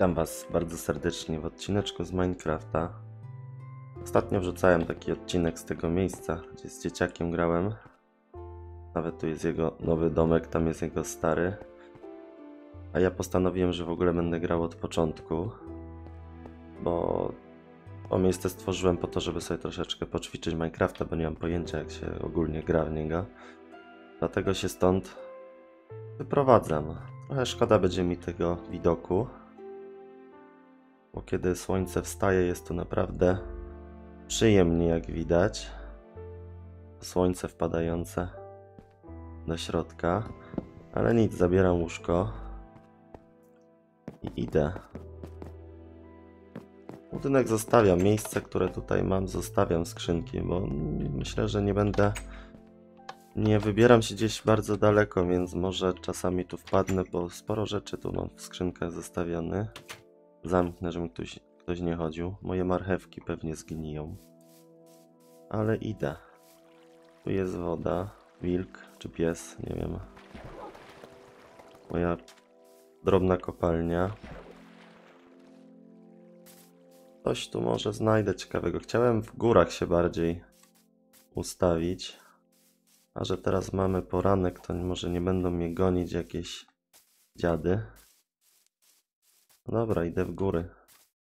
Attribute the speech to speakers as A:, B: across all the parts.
A: Witam Was bardzo serdecznie w odcineczku z Minecrafta. Ostatnio wrzucałem taki odcinek z tego miejsca, gdzie z dzieciakiem grałem. Nawet tu jest jego nowy domek, tam jest jego stary. A ja postanowiłem, że w ogóle będę grał od początku, bo to miejsce stworzyłem po to, żeby sobie troszeczkę poćwiczyć Minecrafta, bo nie mam pojęcia jak się ogólnie gra w niego. Dlatego się stąd wyprowadzam. Trochę szkoda będzie mi tego widoku, bo kiedy słońce wstaje, jest tu naprawdę przyjemnie, jak widać. Słońce wpadające do środka, ale nic, zabieram łóżko i idę. Budynek zostawiam, miejsce, które tutaj mam, zostawiam skrzynki, bo myślę, że nie będę. Nie wybieram się gdzieś bardzo daleko, więc może czasami tu wpadnę, bo sporo rzeczy tu mam w skrzynkach zostawione. Zamknę, żeby ktoś, ktoś nie chodził. Moje marchewki pewnie zgniją. Ale idę. Tu jest woda. Wilk czy pies, nie wiem. Moja drobna kopalnia. Coś tu może znajdę ciekawego. Chciałem w górach się bardziej ustawić. A że teraz mamy poranek, to może nie będą mnie gonić jakieś dziady. Dobra, idę w góry.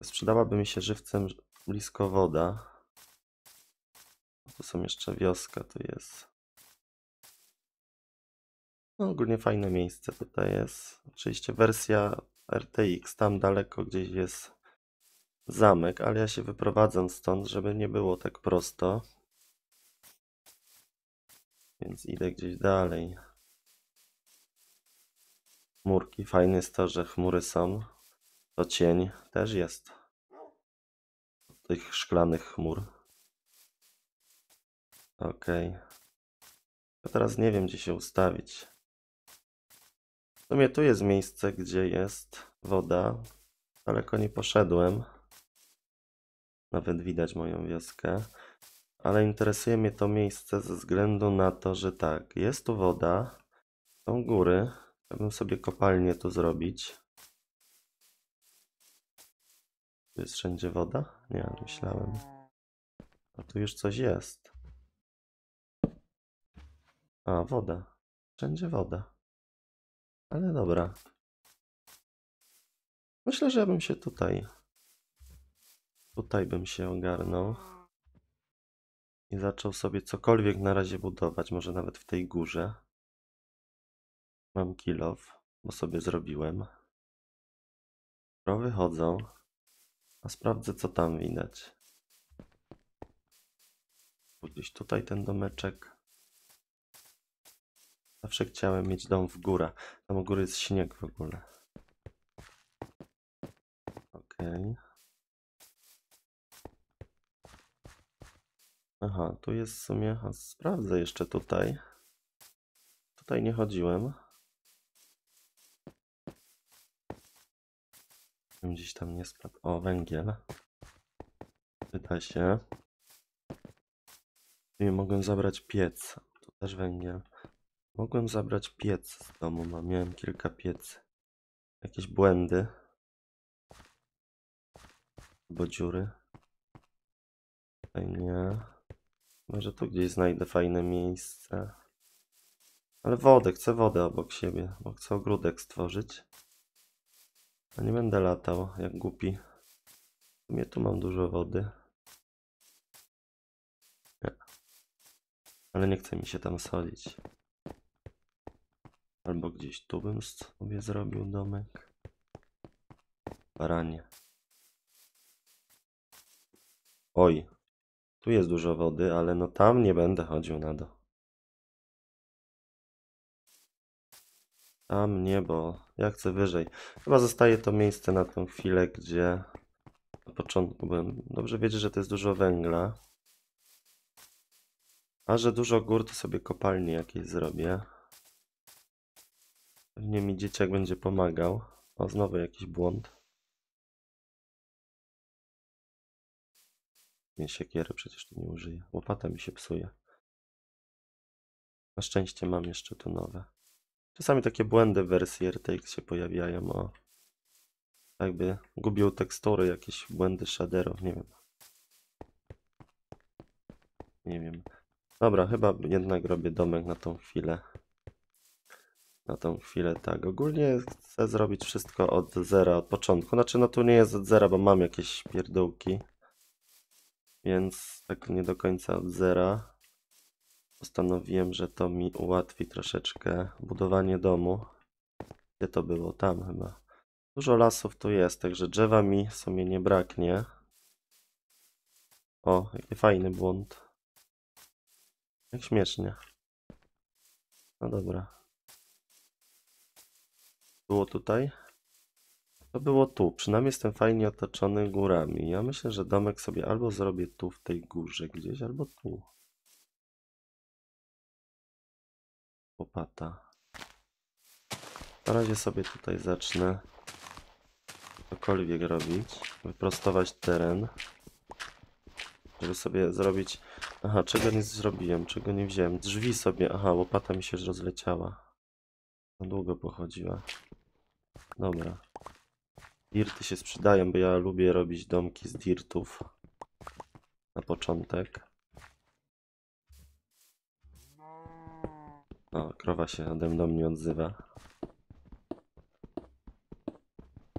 A: Sprzedałaby mi się żywcem blisko woda. Tu są jeszcze wioska, tu jest. No, ogólnie fajne miejsce tutaj jest. Oczywiście wersja RTX, tam daleko gdzieś jest zamek, ale ja się wyprowadzam stąd, żeby nie było tak prosto. Więc idę gdzieś dalej. Chmurki. Fajne jest to, że chmury są. To cień też jest. Tych szklanych chmur. Okay. Ja teraz nie wiem, gdzie się ustawić. W sumie tu jest miejsce, gdzie jest woda. Daleko nie poszedłem. Nawet widać moją wioskę. Ale interesuje mnie to miejsce ze względu na to, że tak, jest tu woda, są góry. Chciałbym sobie kopalnię tu zrobić. Tu jest wszędzie woda? Nie, myślałem. A tu już coś jest. A, woda. Wszędzie woda. Ale dobra. Myślę, że bym się tutaj... Tutaj bym się ogarnął. I zaczął sobie cokolwiek na razie budować. Może nawet w tej górze. Mam kilof, bo sobie zrobiłem. Krowy chodzą. A sprawdzę, co tam widać. Gdzieś tutaj ten domeczek. Zawsze chciałem mieć dom w górę. Tam u góry jest śnieg w ogóle. Okej. Okay. Aha, tu jest w sumie... A sprawdzę jeszcze tutaj. Tutaj nie chodziłem. Gdzieś tam nie spadł. O, węgiel. Pyta się. Nie mogłem zabrać piec. Tu też węgiel. Mogłem zabrać piec z domu. Mam, miałem kilka piec. Jakieś błędy. Albo dziury. Tutaj nie. Może tu gdzieś znajdę fajne miejsce. Ale wodę, chcę wodę obok siebie, bo chcę ogródek stworzyć. A nie będę latał jak głupi. W sumie tu mam dużo wody. Nie. Ale nie chce mi się tam sadzić. Albo gdzieś tu bym sobie zrobił domek. Baranie. Oj, tu jest dużo wody, ale no tam nie będę chodził na dół. Tam nie, bo ja chcę wyżej. Chyba zostaje to miejsce na tą chwilę, gdzie na początku byłem. Dobrze wiedzieć, że to jest dużo węgla. A że dużo gór, to sobie kopalnie jakieś zrobię. Pewnie mi dzieciak będzie pomagał. O, znowu jakiś błąd. Nie, siekiery przecież tu nie użyję. Łopata mi się psuje. Na szczęście mam jeszcze tu nowe. Czasami takie błędy w wersji RTX się pojawiają. O. Jakby gubił tekstury, jakieś błędy shaderów, nie wiem. Nie wiem. Dobra, chyba jednak robię domek na tą chwilę. Na tą chwilę, tak. Ogólnie chcę zrobić wszystko od zera, od początku. Znaczy, no tu nie jest od zera, bo mam jakieś pierdółki. Więc tak nie do końca od zera. Postanowiłem, że to mi ułatwi troszeczkę budowanie domu. Gdzie to było? Tam chyba. Dużo lasów tu jest, także drzewa mi w sumie nie braknie. O, jaki fajny błąd. Jak śmiesznie. No dobra. Było tutaj? To było tu. Przynajmniej jestem fajnie otoczony górami. Ja myślę, że domek sobie albo zrobię tu w tej górze gdzieś, albo tu. Łopata. Na razie sobie tutaj zacznę cokolwiek robić. Wyprostować teren. Żeby sobie zrobić... Aha, czego nie zrobiłem, czego nie wziąłem. Drzwi sobie... Aha, łopata mi się rozleciała. Na długo pochodziła. Dobra. Dirty się sprzedają, bo ja lubię robić domki z dirtów. Na początek. O, krowa się ode mną nie odzywa.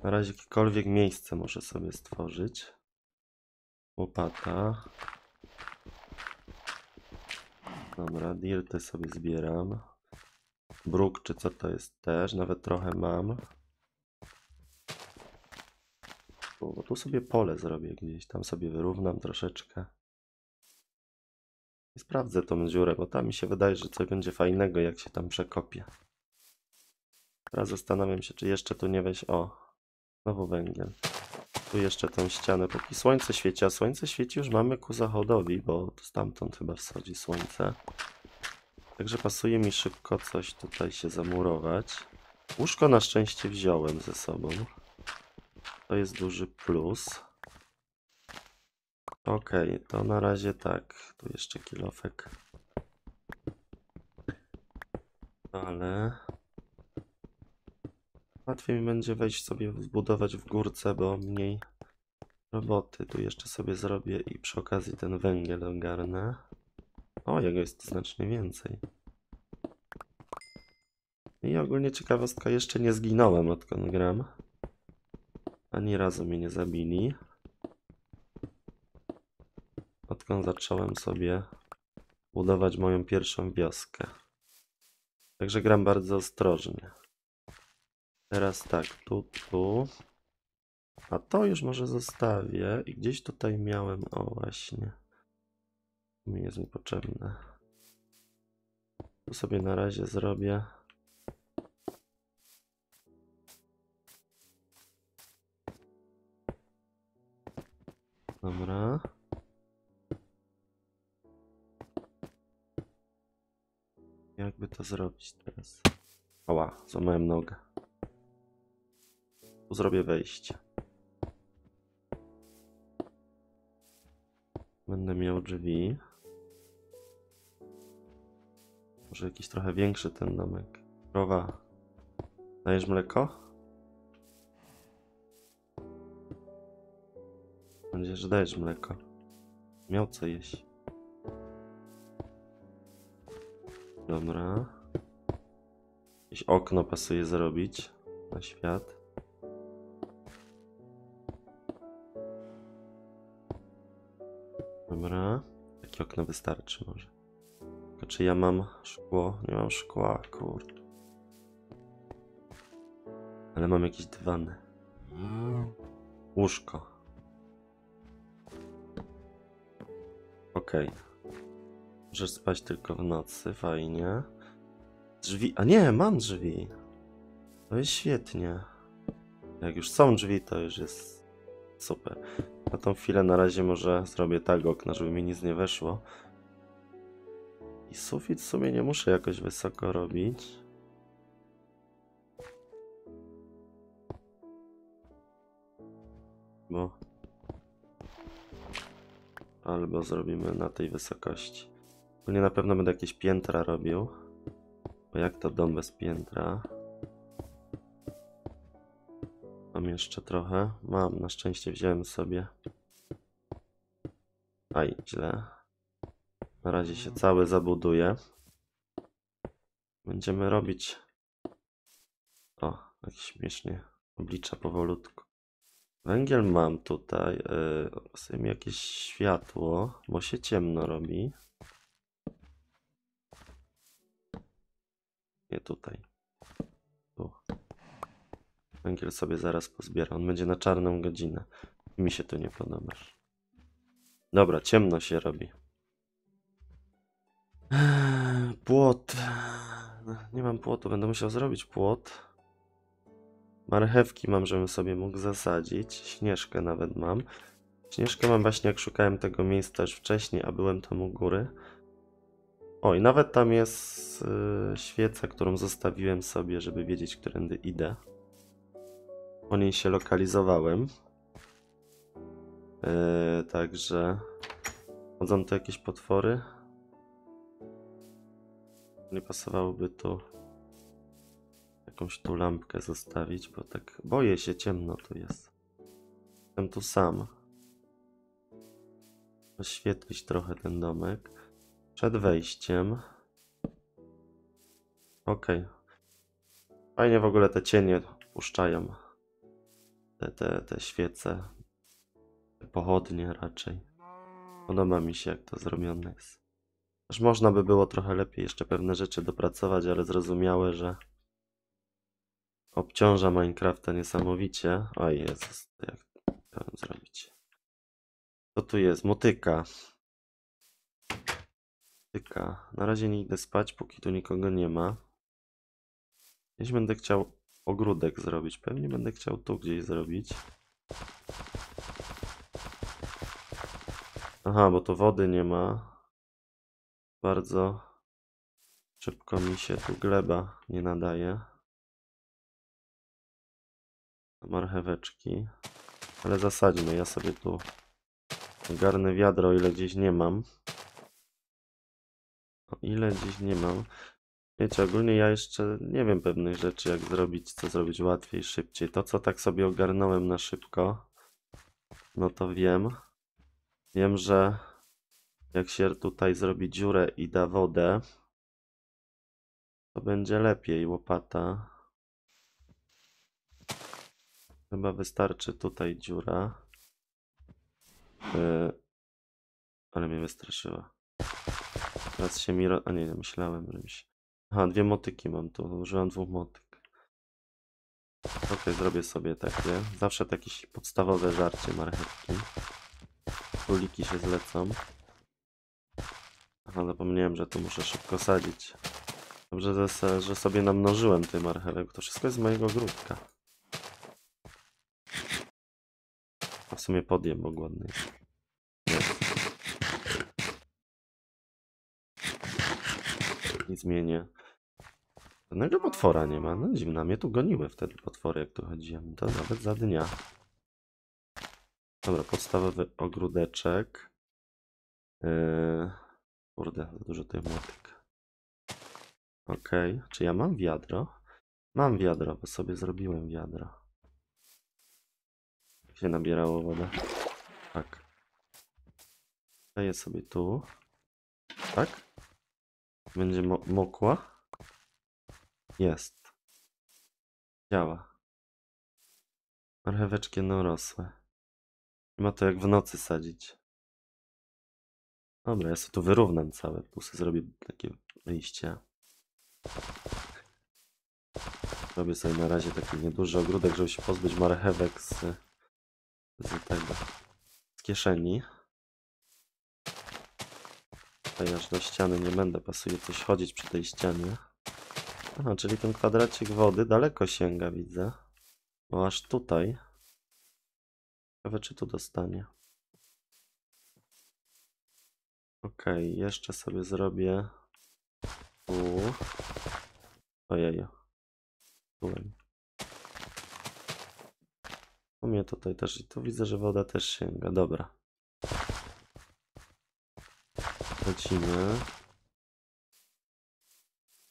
A: Na razie jakiekolwiek miejsce muszę sobie stworzyć. Łopata. Dobra, dirty sobie zbieram. Bruk, czy co to jest też, nawet trochę mam. Bo tu sobie pole zrobię gdzieś, tam sobie wyrównam troszeczkę. Sprawdzę tą dziurę, bo tam mi się wydaje, że coś będzie fajnego, jak się tam przekopię. Teraz zastanawiam się, czy jeszcze tu nie weź... O, znowu węgiel. Tu jeszcze tą ścianę, póki słońce świeci, a słońce świeci już mamy ku zachodowi, bo stamtąd chyba wschodzi słońce. Także pasuje mi szybko coś tutaj się zamurować. Łóżko na szczęście wziąłem ze sobą. To jest duży plus. Okej, to na razie tak. Tu jeszcze kilofek. Ale... Łatwiej mi będzie wejść sobie, zbudować w górce, bo mniej roboty. Tu jeszcze sobie zrobię i przy okazji ten węgiel ogarnę. O, jego jest znacznie więcej. I ogólnie ciekawostka, jeszcze nie zginąłem odkąd gram. Ani razu mnie nie zabili. Zacząłem sobie budować moją pierwszą wioskę. Także gram bardzo ostrożnie. Teraz tak, tu, tu. A to już może zostawię. I gdzieś tutaj miałem, o właśnie. Mi jest mi potrzebne. Tu sobie na razie zrobię. Dobra. Jakby to zrobić teraz? Ała, złamałem nogę. Tu zrobię wejście. Będę miał drzwi. Może jakiś trochę większy ten domek. Krowa. Dajesz mleko? Nadzieję, że dajesz mleko. Miał co jeść. Dobra. Jakieś okno pasuje zrobić na świat. Dobra. Takie okno wystarczy może. Tylko czy ja mam szkło? Nie mam szkła, kurde. Ale mam jakieś dywany. Łóżko. Okej. Możesz spać tylko w nocy, fajnie. Drzwi. A nie, mam drzwi. To jest świetnie. Jak już są drzwi, to już jest super. Na tą chwilę na razie może zrobię tak okna, żeby mi nic nie weszło. I sufit w sumie nie muszę jakoś wysoko robić. Bo... Albo zrobimy na tej wysokości. Nie na pewno będę jakieś piętra robił. Bo jak to dom bez piętra? Mam jeszcze trochę. Mam, na szczęście wziąłem sobie. Aj, źle. Na razie się cały zabuduje. Będziemy robić. O, jak śmiesznie oblicza powolutku. Węgiel mam tutaj. Yy, jakieś światło, bo się ciemno robi. Nie tutaj. Tu. Węgiel sobie zaraz pozbiera. On będzie na czarną godzinę. Mi się to nie podoba. Dobra, ciemno się robi. Eee, Płot. Nie mam płotu, będę musiał zrobić płot. Marchewki mam, żebym sobie mógł zasadzić. Śnieżkę nawet mam. Śnieżkę mam właśnie jak szukałem tego miejsca już wcześniej, a byłem tam u góry. O, i nawet tam jest yy, świeca, którą zostawiłem sobie, żeby wiedzieć, którędy idę. O niej się lokalizowałem. Yy, także... Chodzą tu jakieś potwory? Nie pasowałoby tu jakąś tu lampkę zostawić, bo tak boję się, ciemno tu jest. Jestem tu sam. Oświetlić trochę ten domek. Przed wejściem. Okej. Fajnie w ogóle te cienie puszczają. Te, te, te świece. Te pochodnie raczej. Podoba mi się jak to zrobione jest. Aż można by było trochę lepiej jeszcze pewne rzeczy dopracować, ale zrozumiałe, że obciąża Minecrafta niesamowicie. O Jezus, jak to zrobić? Co tu jest? Motyka. Motyka. Na razie nie idę spać, póki tu nikogo nie ma. Gdzieś będę chciał ogródek zrobić. Pewnie będę chciał tu gdzieś zrobić. Aha, bo to wody nie ma. Bardzo szybko mi się tu gleba nie nadaje. Marcheweczki. Ale zasadźmy, ja sobie tu ogarnę wiadro, ile gdzieś nie mam. O ile gdzieś nie mam. Wiecie, ogólnie ja jeszcze nie wiem pewnych rzeczy, jak zrobić, co zrobić łatwiej, szybciej. To, co tak sobie ogarnąłem na szybko, no to wiem. Wiem, że jak się tutaj zrobi dziurę i da wodę, to będzie lepiej. Łopata. Chyba wystarczy tutaj dziura. Yy, ale mnie wystraszyła. Teraz się mi... A nie, myślałem, że mi się... Aha, dwie motyki mam tu. Użyłem dwóch motyk. Ok, zrobię sobie takie. Zawsze takie podstawowe żarcie marchewki. Króliki się zlecą. Aha, zapomniałem, że tu muszę szybko sadzić. Dobrze, że, sobie namnożyłem tej marchewek. To wszystko jest z mojego ogródka. A w sumie podjem, bo głodny jest. Nie zmienię. Żadnego potwora nie ma. No dziwna, mnie tu goniły wtedy potwory, jak tu chodziłem. To nawet za dnia. Dobra, podstawowy ogródeczek. Yy... Kurde, za dużo tych motyk. Okej, okay. czy ja mam wiadro? Mam wiadro, bo sobie zrobiłem wiadro. Jak się nabierało woda? Tak. Daję sobie tu. Tak? Będzie mo mokła? Jest. Działa. Marcheweczki rosłe. Nie ma to jak w nocy sadzić. Dobra, ja sobie tu wyrównam całe. Sobie zrobię takie wyjście. Robię sobie na razie taki nieduży ogródek, żeby się pozbyć marchewek z, z tego, z kieszeni. Tutaj aż do ściany nie będę, pasuje coś chodzić przy tej ścianie. Aha, czyli ten kwadracik wody daleko sięga, widzę. Bo aż tutaj. Ciekawe, czy tu dostanie. Okej, okay, jeszcze sobie zrobię tu. Ojej. Tułem. U mnie tutaj też, i tu widzę, że woda też sięga. Dobra. Lecimy.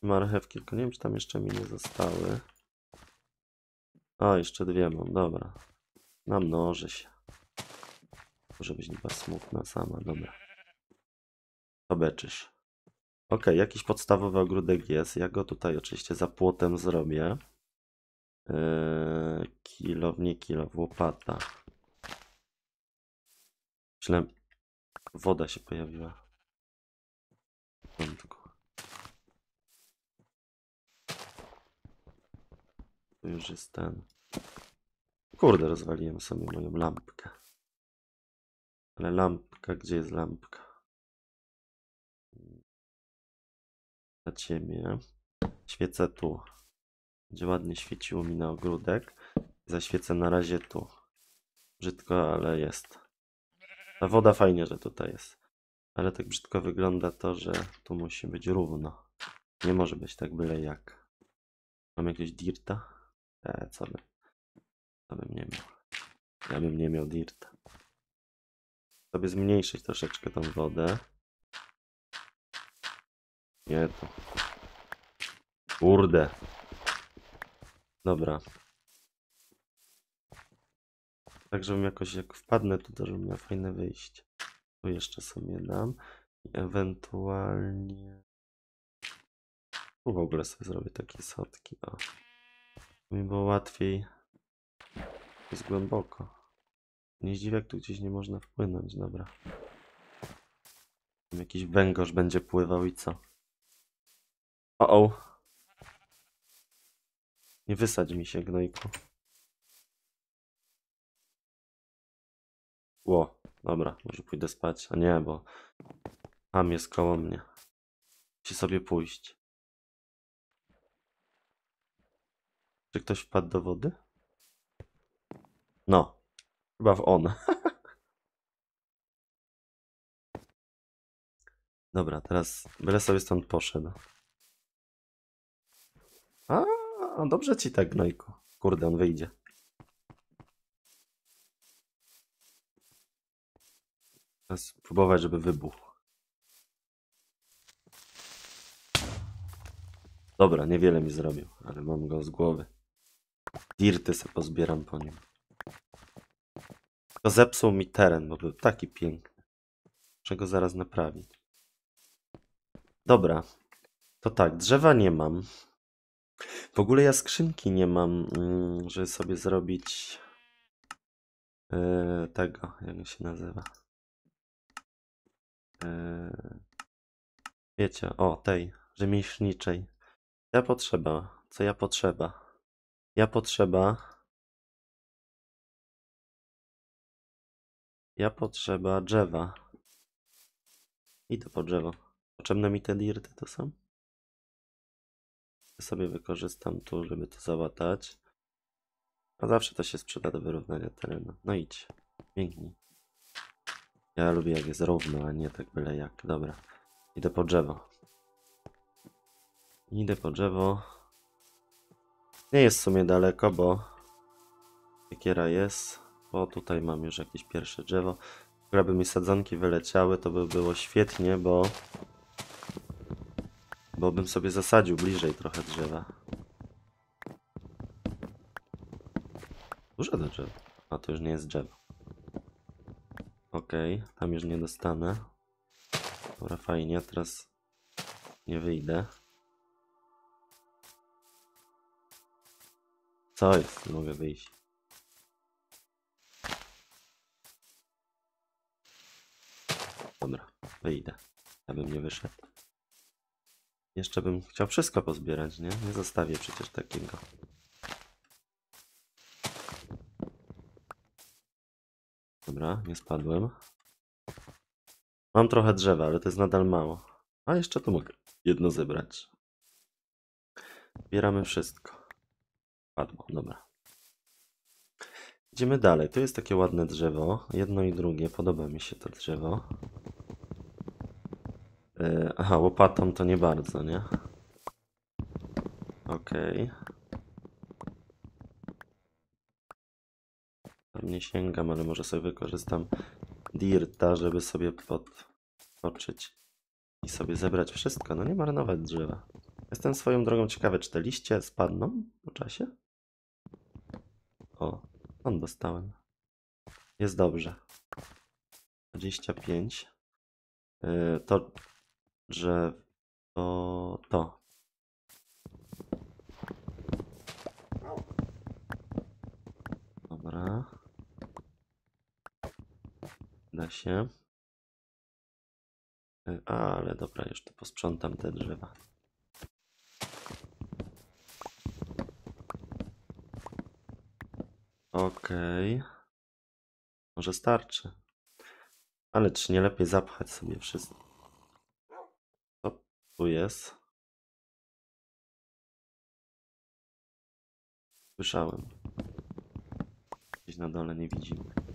A: Marchewki, tylko nie wiem, czy tam jeszcze mi nie zostały. O, jeszcze dwie mam, dobra. Namnoży się. Może być chyba smutna sama, dobra. Zobaczysz. Ok, jakiś podstawowy ogródek jest. Ja go tutaj oczywiście za płotem zrobię. Eee, kilo, nie łopata. Woda się pojawiła. W porządku. Tu już jest ten. Kurde, rozwaliłem sobie moją lampkę. Ale lampka, gdzie jest lampka? Dla ciebie. Świecę tu. Będzie ładnie świeciło mi na ogródek. Zaświecę na razie tu. Brzydko, ale jest. Ta woda fajnie, że tutaj jest. Ale tak brzydko wygląda to, że tu musi być równo. Nie może być tak byle jak. Mam jakiegoś dirta? E, co by? Co bym nie miał? Ja bym nie miał dirta. Sobie zmniejszyć troszeczkę tą wodę. Nie to. Kurde. Dobra. Tak, żebym jakoś jak wpadnę tu, to żebym miał fajne wyjście. Tu jeszcze sobie dam. I ewentualnie... Tu w ogóle sobie zrobię takie sotki. O. Mi było łatwiej. Jest głęboko. Nie zdziwię, jak tu gdzieś nie można wpłynąć. Dobra. Tam jakiś węgorz będzie pływał i co? O, o. Nie wysadź mi się, gnojku. Ło, dobra, może pójdę spać. A nie, bo tam jest koło mnie. Musi sobie pójść. Czy ktoś wpadł do wody? No, chyba w on. Dobra, teraz byle sobie stąd poszedł. A, dobrze ci tak, gnojku. Kurde, on wyjdzie. Teraz próbować, żeby wybuchł. Dobra, niewiele mi zrobił, ale mam go z głowy. Dirty se pozbieram po nim. To zepsuł mi teren, bo był taki piękny. Muszę go zaraz naprawić. Dobra, to tak, drzewa nie mam. W ogóle ja skrzynki nie mam, mm, żeby sobie zrobić yy, tego, jak się nazywa. Yy, wiecie, o tej, rzemieślniczej. Ja potrzeba, co ja potrzeba? Ja potrzeba. Ja potrzeba drzewa. Idę po drzewo. Potrzebne mi te dirty to są? Ja sobie wykorzystam tu, żeby to załatać. A zawsze to się sprzeda do wyrównania terenu. No idź. Pięknie. Ja lubię jak jest równo, a nie tak byle jak. Dobra. Idę po drzewo. Idę po drzewo. Nie jest w sumie daleko, bo siekiera jest. Bo tutaj mam już jakieś pierwsze drzewo. Gdyby mi sadzonki wyleciały, to by było świetnie, bo bo bym sobie zasadził bliżej trochę drzewa. Duże to drzewo. A to już nie jest drzewo. Okej, okay, tam już nie dostanę. Dobra, fajnie, teraz nie wyjdę. Co jest? Nie mogę wyjść. Dobra, wyjdę. Ja bym nie wyszedł. Jeszcze bym chciał wszystko pozbierać, nie? Nie zostawię przecież takiego. Dobra, nie spadłem. Mam trochę drzewa, ale to jest nadal mało. A jeszcze tu mogę jedno zebrać. Zbieramy wszystko. Padło, dobra. Idziemy dalej. Tu jest takie ładne drzewo. Jedno i drugie. Podoba mi się to drzewo. Yy, aha, łopatą to nie bardzo, nie? Okej. Okay. Tam nie sięgam, ale może sobie wykorzystam dirta, żeby sobie podskoczyć i sobie zebrać wszystko. No nie marnować drzewa. Jestem swoją drogą ciekawy, czy te liście spadną po czasie? O, on dostałem. Jest dobrze. 25. Yy, to, że to, to. Dobra. Da się. Yy, Ale dobra, już tu posprzątam te drzewa. Okej. Może starczy. Ale czy nie lepiej zapchać sobie wszystko? Co tu jest? Słyszałem. Gdzieś na dole nie widzimy.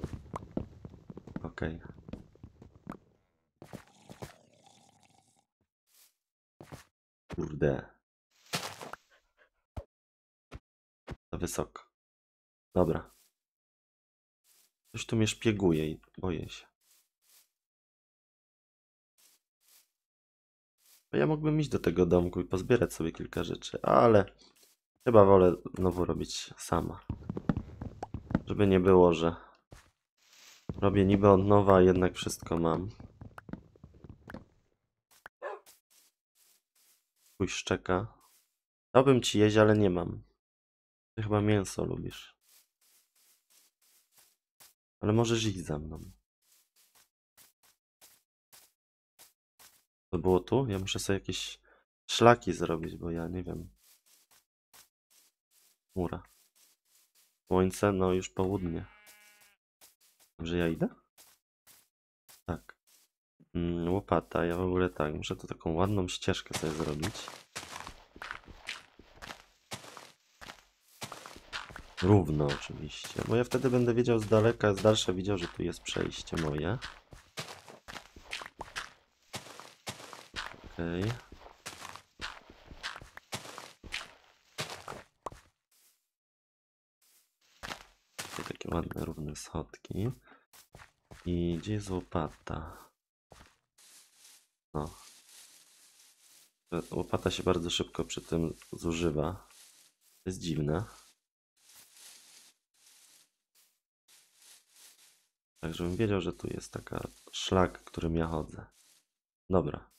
A: Okej. Kurde. Za wysoko. Dobra. Coś tu mnie szpieguje i boję się. Ja mógłbym iść do tego domku i pozbierać sobie kilka rzeczy, ale chyba wolę znowu robić sama. Żeby nie było, że robię niby od nowa, a jednak wszystko mam. Twój szczeka. Dałbym ci jeść, ale nie mam. Ty chyba mięso lubisz. Ale możesz iść za mną. To było tu? Ja muszę sobie jakieś szlaki zrobić, bo ja nie wiem. Mura. Słońce, no już południe. Dobrze, ja idę? Tak. Mm, łopata, ja w ogóle tak, muszę tu taką ładną ścieżkę sobie zrobić. Równo oczywiście, bo ja wtedy będę wiedział z daleka, z dalsza widział, że tu jest przejście moje. Okej. Tutaj takie ładne, równe schodki. I gdzie jest łopata? No. Łopata się bardzo szybko przy tym zużywa. To jest dziwne. Tak, żebym wiedział, że tu jest taka szlak, którym ja chodzę. Dobra.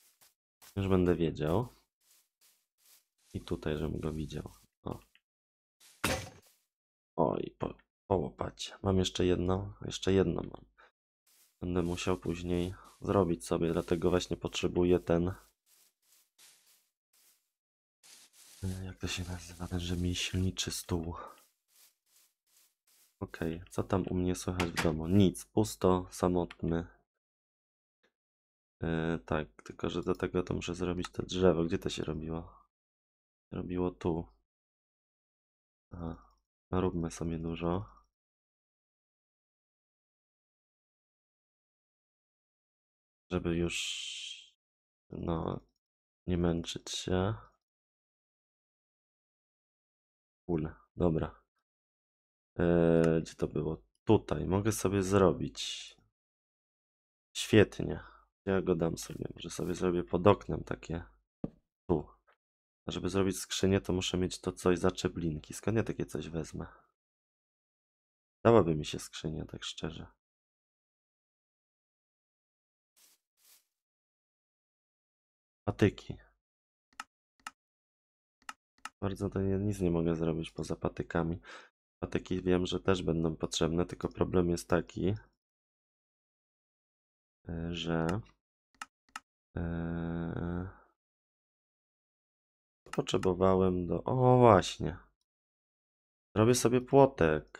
A: Już będę wiedział. I tutaj, żebym go widział. O. Oj, po, łopacie. Mam jeszcze jedną? Jeszcze jedną mam. Będę musiał później zrobić sobie, dlatego właśnie potrzebuję ten... e, Jak to się nazywa? Ten rzemieślniczy stół. Okej, co tam u mnie słychać w domu? Nic, pusto, samotny. E, tak, tylko że do tego to muszę zrobić to drzewo. Gdzie to się robiło? Robiło tu. Róbmy sobie dużo. Żeby już no nie męczyć się. Ule, dobra. Eee, gdzie to było? Tutaj. Mogę sobie zrobić. Świetnie. Ja go dam sobie. Może sobie zrobię pod oknem takie. Tu. A żeby zrobić skrzynię, to muszę mieć to coś za czeblinki. Skąd ja takie coś wezmę? Dałaby mi się skrzynia, tak szczerze. Patyki. Bardzo to nie, nic nie mogę zrobić poza patykami. Patyki wiem, że też będą potrzebne, tylko problem jest taki, e, że e, potrzebowałem do. O, właśnie. Zrobię sobie płotek.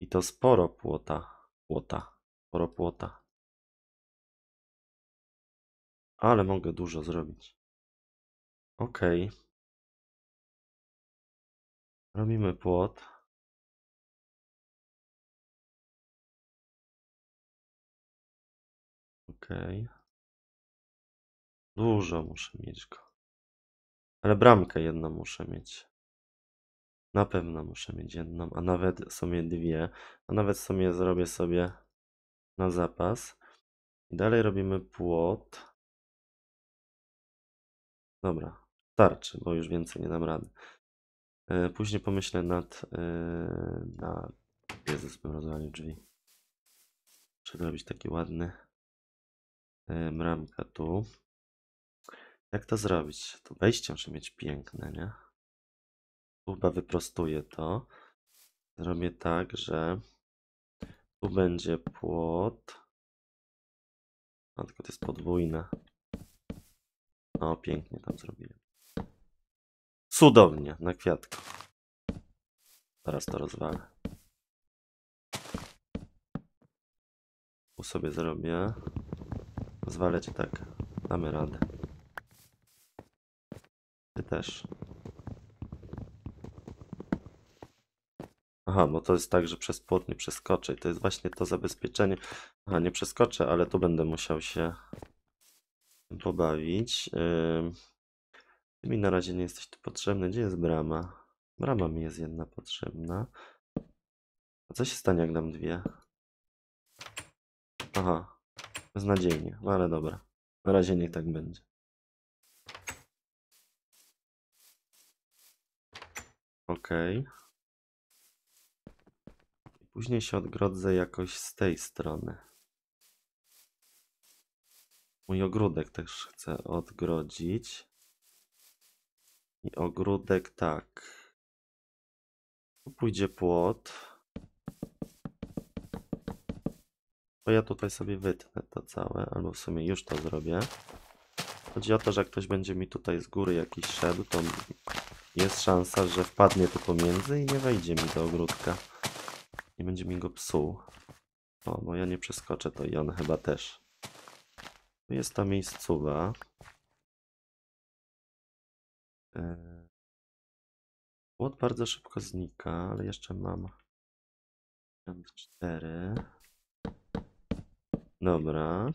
A: I to sporo płota. Płota. Sporo płota. Ale mogę dużo zrobić. Okej. Robimy płot. Okej. Dużo muszę mieć go. Ale bramkę jedną muszę mieć. Na pewno muszę mieć jedną, a nawet w sumie dwie. A nawet w sumie zrobię sobie na zapas. I dalej robimy płot. Dobra, starczy, bo już więcej nie dam rady. E, Później pomyślę nad. e, nad... Jezus, bym rozwalił drzwi. Muszę zrobić taki ładny. e, Bramka tu. Jak to zrobić? To wejście muszę mieć piękne, nie? Tu chyba wyprostuję to. Zrobię tak, że tu będzie płot. A tylko to jest podwójne. O, pięknie tam zrobiłem. Cudownie, na kwiatku. Teraz to rozwalę. Tu sobie zrobię. Zwalę cię tak. Damy radę. Ty też. Aha, bo to jest tak, że przez płot nie przeskoczę i to jest właśnie to zabezpieczenie. Aha, nie przeskoczę, ale tu będę musiał się pobawić. Ty mi na razie nie jesteś tu potrzebny. Gdzie jest brama? Brama mi jest jedna potrzebna. A co się stanie, jak dam dwie? Aha, beznadziejnie, no ale dobra. Na razie niech tak będzie. I Później się odgrodzę jakoś z tej strony. Mój ogródek też chcę odgrodzić. I ogródek tak. Tu pójdzie płot. To ja tutaj sobie wytnę to całe, albo w sumie już to zrobię. Chodzi o to, że jak ktoś będzie mi tutaj z góry jakiś szedł, to jest szansa, że wpadnie tu pomiędzy i nie wejdzie mi do ogródka. Nie będzie mi go psuł. O, bo ja nie przeskoczę, to i on chyba też. Jest ta miejscowa. Yy. Płot bardzo szybko znika, ale jeszcze mam 4. Dobra.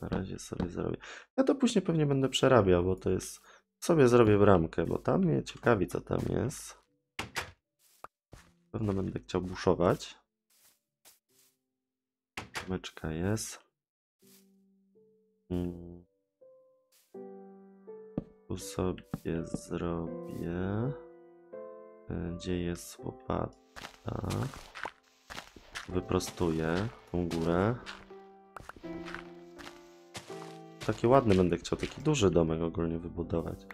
A: Na razie sobie zrobię. Ja to później pewnie będę przerabiał, bo to jest. Sobie zrobię bramkę, bo tam mnie ciekawi, co tam jest. Na pewno będę chciał buszować. Myczka jest. Tu sobie zrobię. Gdzie jest łopata? Wyprostuję tą górę. Taki ładny będę chciał, taki duży domek ogólnie wybudować.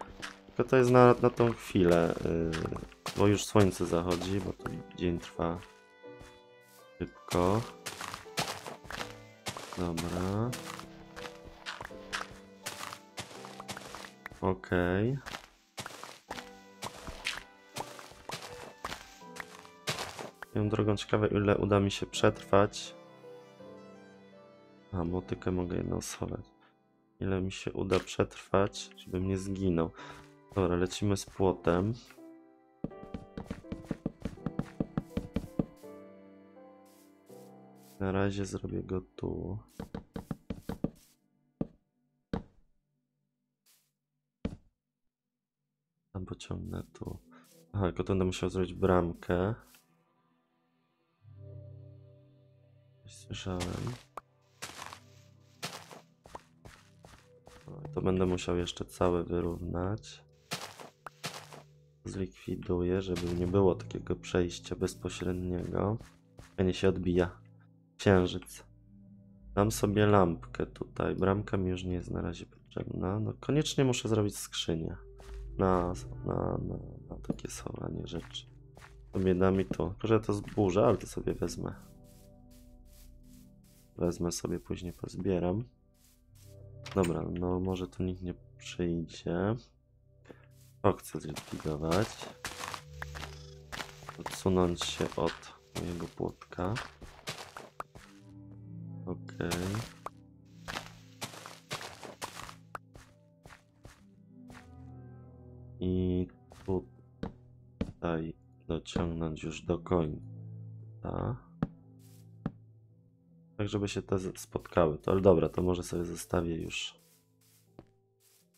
A: Tylko to jest na, na tą chwilę, yy, bo już słońce zachodzi, bo tu dzień trwa szybko. Dobra. Okej. Tą drogą ciekawe, ile uda mi się przetrwać. A, motykę mogę jedną schować. Ile mi się uda przetrwać, żebym nie zginął. Dobra, lecimy z płotem. Na razie zrobię go tu. Tam pociągnę tu. Aha, tylko to będę musiał zrobić bramkę. Słyszałem. To będę musiał jeszcze całe wyrównać. Zlikwiduję, żeby nie było takiego przejścia bezpośredniego. Fajnie się odbija. Księżyc. Dam sobie lampkę tutaj. Bramka mi już nie jest na razie potrzebna. No koniecznie muszę zrobić skrzynię. Na, na, na, na takie schowanie rzeczy. Sobie dam i to. Tylko, że to zburzę, ale to sobie wezmę. Wezmę sobie, później pozbieram. Dobra, no może tu nikt nie przyjdzie. To chcę zlikwidować. Odsunąć się od mojego płotka. Okej. I tutaj dociągnąć już do końca. Tak, żeby się te spotkały. To ale dobra, to może sobie zostawię już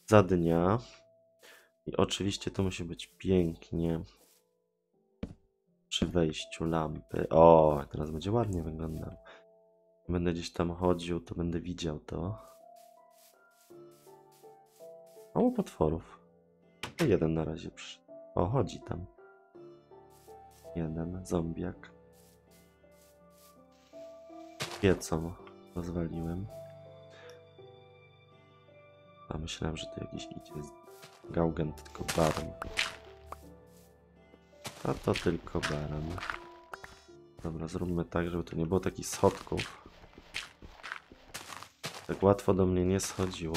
A: za dnia. I oczywiście to musi być pięknie przy wejściu lampy. O, teraz będzie ładnie wyglądał. Będę gdzieś tam chodził, to będę widział to. Mało potworów. Jeden na razie przyszedł. O, chodzi tam. Jeden zombiak. Piecą rozwaliłem. A myślałem, że to jakiś idzie z Gaugen, tylko baron. A to tylko baron. Dobra, zróbmy tak, żeby to nie było takich schodków. Tak łatwo do mnie nie schodziło.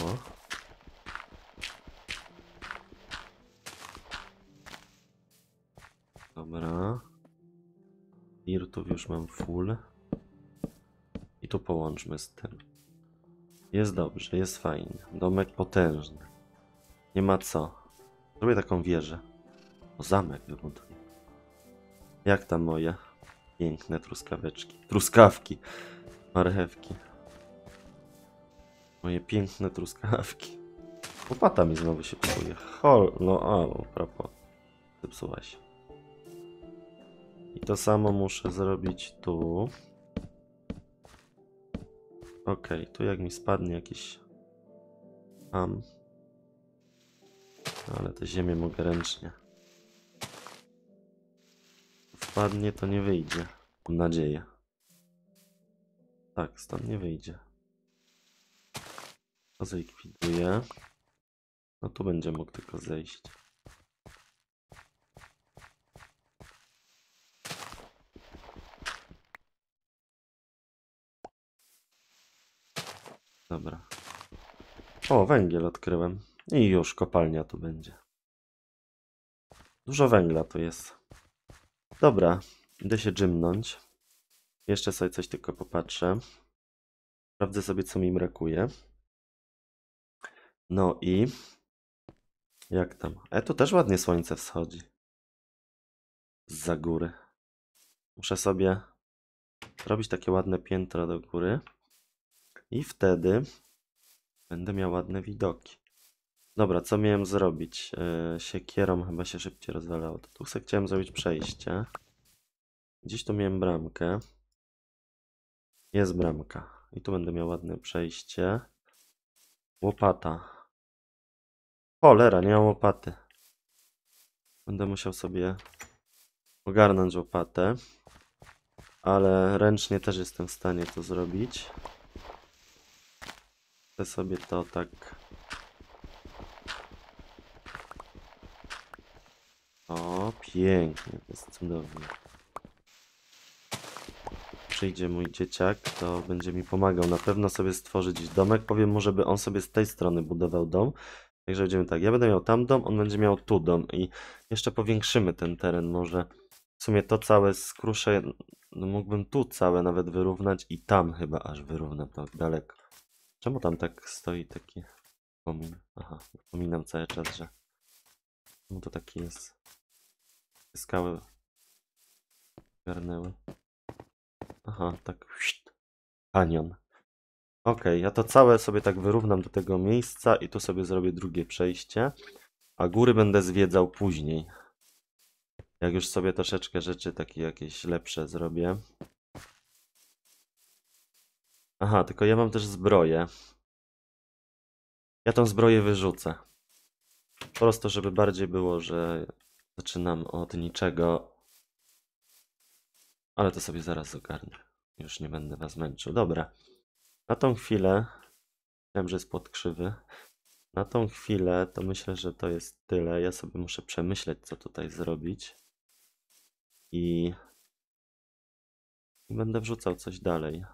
A: Irtów już mam full. I tu połączmy z tym. Jest dobrze, jest fajnie. Domek potężny. Nie ma co. Zrobię taką wieżę. O, zamek wybuduję. Jak tam moje piękne truskaweczki? Truskawki. Marchewki. Moje piękne truskawki. Łopata mi znowu się psuje. Hol, no a, propos. Zepsuła się. To samo muszę zrobić tu. Okej, tu jak mi spadnie jakiś am. Ale te ziemię mogę ręcznie. Wpadnie to nie wyjdzie. Mam nadzieję. Tak, stąd nie wyjdzie. To zlikwiduję. No tu będzie mógł tylko zejść. Dobra. O, węgiel odkryłem. I już kopalnia tu będzie. Dużo węgla tu jest. Dobra, idę się dżymnąć. Jeszcze sobie coś tylko popatrzę. Sprawdzę sobie, co mi brakuje. No i... Jak tam? E, tu też ładnie słońce wschodzi. Za góry. Muszę sobie zrobić takie ładne piętro do góry. I wtedy będę miał ładne widoki. Dobra, co miałem zrobić? Yy, siekierą chyba się szybciej rozwalało. Tu sobie chciałem zrobić przejście. Gdzieś tu miałem bramkę. Jest bramka. I tu będę miał ładne przejście. Łopata. Cholera, nie mam łopaty. Będę musiał sobie ogarnąć łopatę. Ale ręcznie też jestem w stanie to zrobić. Chcę sobie to tak. O, pięknie, to jest cudownie. Przyjdzie mój dzieciak, to będzie mi pomagał na pewno sobie stworzyć domek. Powiem mu, żeby on sobie z tej strony budował dom. Także będziemy tak, ja będę miał tam dom, on będzie miał tu dom i jeszcze powiększymy ten teren może. W sumie to całe skruszę, no mógłbym tu całe nawet wyrównać i tam chyba aż wyrównam tak daleko. Czemu tam tak stoi taki pomin? Aha, pominam cały czas, że czemu to taki jest? Skały garnęły. Aha, tak. Kanion. Okej, ja to całe sobie tak wyrównam do tego miejsca i tu sobie zrobię drugie przejście. A góry będę zwiedzał później. Jak już sobie troszeczkę rzeczy takie jakieś lepsze zrobię. Aha, tylko ja mam też zbroję. Ja tą zbroję wyrzucę. Po prostu, żeby bardziej było, że zaczynam od niczego. Ale to sobie zaraz ogarnę. Już nie będę was męczył. Dobra. Na tą chwilę. Wiem, że jest podkrzywy. Na tą chwilę to myślę, że to jest tyle. Ja sobie muszę przemyśleć, co tutaj zrobić. I będę wrzucał coś dalej.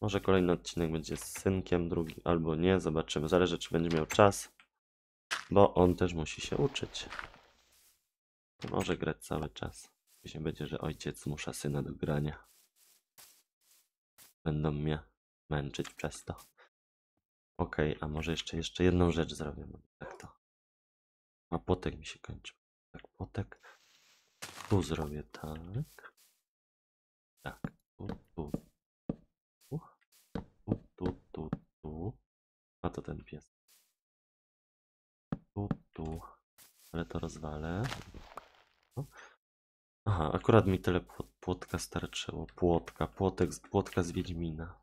A: Może kolejny odcinek będzie z synkiem, drugi albo nie, zobaczymy. Zależy, czy będzie miał czas, bo on też musi się uczyć. Może grać cały czas. Później będzie, że ojciec zmusza syna do grania. Będą mnie męczyć przez to. Okej, a może jeszcze, jeszcze jedną rzecz zrobię. bo Tak to. A potek mi się kończy. Tak, potek. Tu zrobię tak. Tak, tu, tu, tu, tu, tu. A to ten pies. Tu, tu. Ale to rozwalę. Aha, akurat mi tyle płot, płotka starczyło. Płotka, płotek, płotka z Wiedźmina.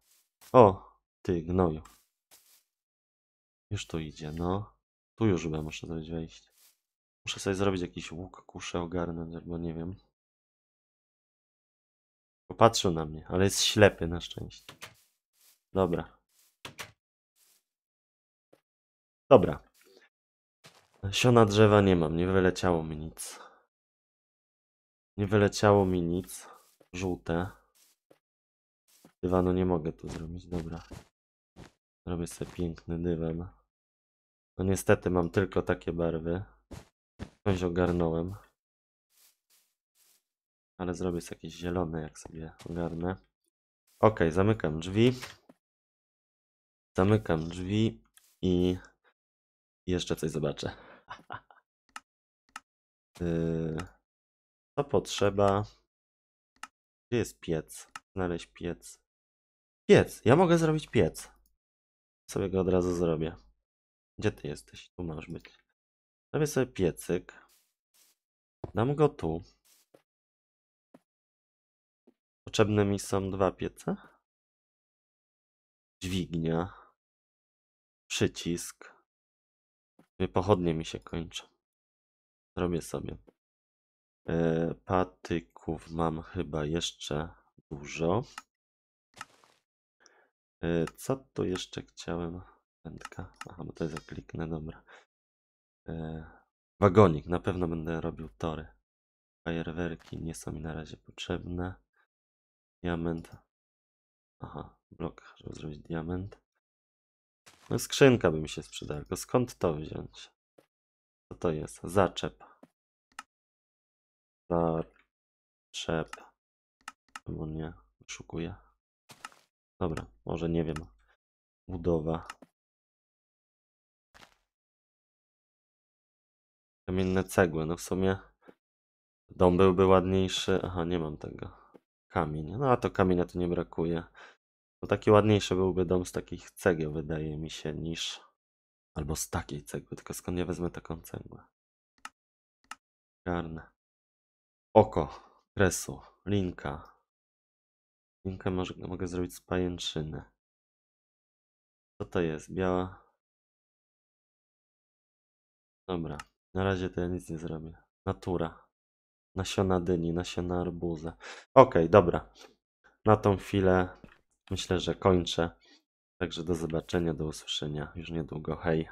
A: O, ty gnoju. Już tu idzie, no. Tu już chyba muszę zrobić wejście. Muszę sobie zrobić jakiś łuk, kuszę ogarnąć, albo nie wiem. Popatrzył na mnie, ale jest ślepy na szczęście. Dobra. Dobra. Siona drzewa nie mam, nie wyleciało mi nic. Nie wyleciało mi nic. Żółte. Dywanu nie mogę tu zrobić, dobra. Zrobię sobie piękny dywan. No niestety mam tylko takie barwy. Coś ogarnąłem. Ale zrobię sobie jakieś zielone, jak sobie ogarnę. Ok, zamykam drzwi. Zamykam drzwi i jeszcze coś zobaczę. Yy, Co potrzeba? Gdzie jest piec? Znaleźć piec. Piec! Ja mogę zrobić piec. Sobie go od razu zrobię. Gdzie ty jesteś? Tu masz być. Zrobię sobie piecyk. Dam go tu. Potrzebne mi są dwa piece. Dźwignia. Przycisk. Pochodnie mi się kończą. Zrobię sobie. E, patyków mam chyba jeszcze dużo. E, co tu jeszcze chciałem? Wędka. Aha, bo to jest kliknę, dobra. E, wagonik. Na pewno będę robił tory. Fajerwerki nie są mi na razie potrzebne. Diament. Aha, blok, żeby zrobić diament. No skrzynka by mi się przydała, tylko skąd to wziąć? Co to jest? Zaczep. Zaczep. Albo nie, szukuję. Dobra, może nie wiem. Budowa. Kamienne cegły, no w sumie dom byłby ładniejszy. Aha, nie mam tego. Kamień. No a to kamienia tu nie brakuje. To taki ładniejszy byłby dom z takich cegieł, wydaje mi się, niż. Albo z takiej cegły. Tylko skąd ja wezmę taką cegłę? Garnę. Oko. Kresu. Linka. Linkę może, mogę zrobić z pajęczyny. Co to jest? Biała. Dobra. Na razie to ja nic nie zrobię. Natura. Nasiona dyni, nasiona arbuza. Okej, dobra. Na tą chwilę myślę, że kończę. Także do zobaczenia, do usłyszenia już niedługo. Hej.